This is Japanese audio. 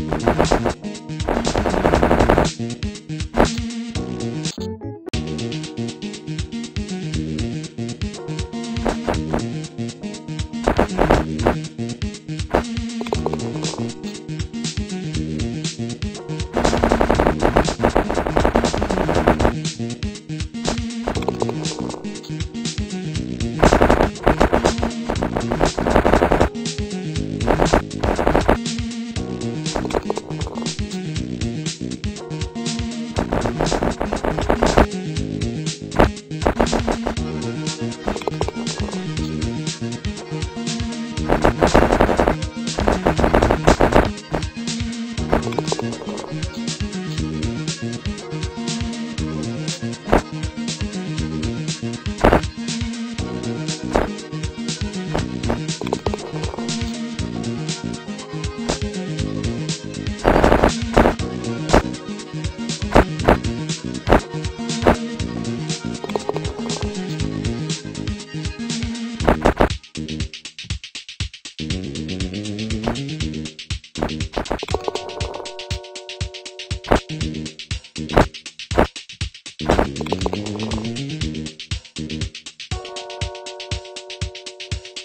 you Mm-hmm.